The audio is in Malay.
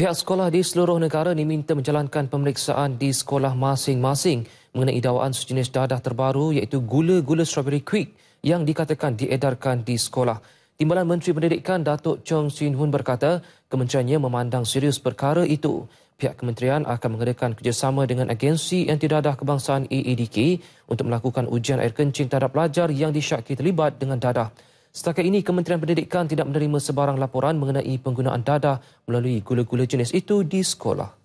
Pihak sekolah di seluruh negara diminta menjalankan pemeriksaan di sekolah masing-masing mengenai dakwaan sejenis dadah terbaru iaitu gula-gula strawberry quick yang dikatakan diedarkan di sekolah. Timbalan Menteri Pendidikan Datuk Chong Sin Hun berkata, kementeriannya memandang serius perkara itu. Pihak kementerian akan mengadakan kerjasama dengan agensi anti dadah kebangsaan AADK untuk melakukan ujian air kencing terhadap pelajar yang disyaki terlibat dengan dadah. Setakat ini, Kementerian Pendidikan tidak menerima sebarang laporan mengenai penggunaan dadah melalui gula-gula jenis itu di sekolah.